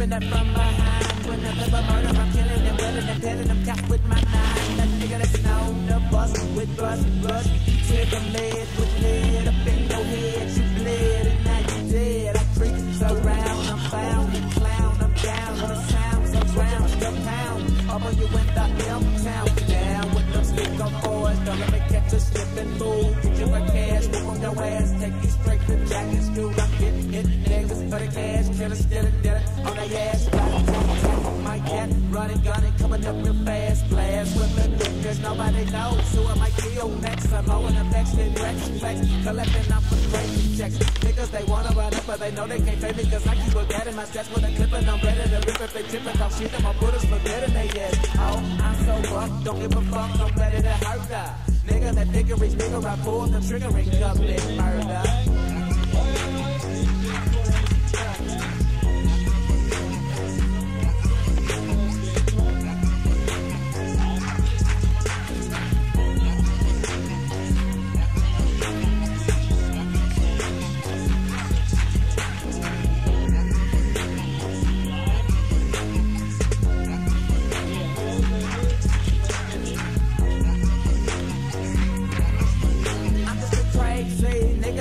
When I'm from behind. I I'm killing them, willing and with my nine. That nigga that's known to bust with bust, bust. Trigger lead on you in the M town. Down with them on boys, don't let me catch a slipping fool. Get you a cash, whip on your ass, take you straight to Jack and Stu. I'm hit niggas for the cash, killer, still it, on their ass. A tap, tap, my cat, running, gunning, coming up real fast. Blast with the niggas, nobody knows who I might kill next. I'm holding them next in Rex, flex, collecting up for crazy checks. Niggas, they wanna run up, but they know they can't pay me, cause I keep a in my steps with a clip and I'm ready to if they trippin'. Talk shit, then my bullets for better than they yes. Oh, I'm so buck, don't give a fuck, I'm to hurt her. Nigga, that nigga rich nigga, I pull the trigger and commit murder.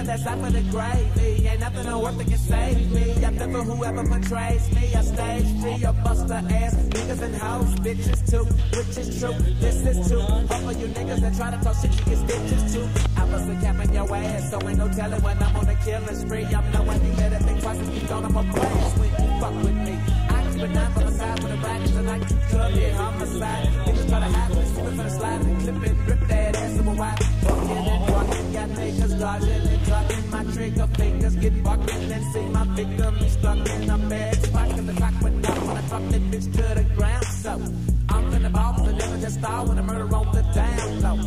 Crazy nigga that's out for the gravy. Ain't nothing on earth that can save me. I'm there for whoever portrays me. I stage free or bust ass niggas and hoes, bitches too. Which is true, this is true. All for you niggas that try to talk shit, you get stitches too. I bust a cap in your ass, so ain't no telling when I'm on a killing spree. I'm the one you better think twice if you don't. I'm a blast when you fuck with me. I keep a nine from the side with a rackets and I keep covered homicide. Niggas try to hide me, slipping for the slide and clipping, rip that ass super wide. Fucking and fucking, got niggas dodging and. My trigger fingers get bucking and see my victim is stuck in a bad spot. Cause the clock went off when I dropped that bitch to the ground. So I'm in the ball, but never just style when I murder on the down low.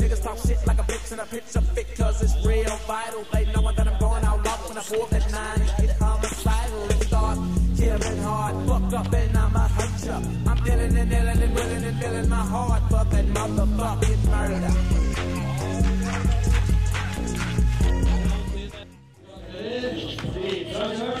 Niggas talk shit like a bitch and I pitch a fit cause it's real vital. They knowin' that I'm going out loud when I pull that nine get homicidal and start killing hard. Fuck up and I'ma. I'm dealing and dealing and willing and feeling my heart for that motherfucking murder. Judge,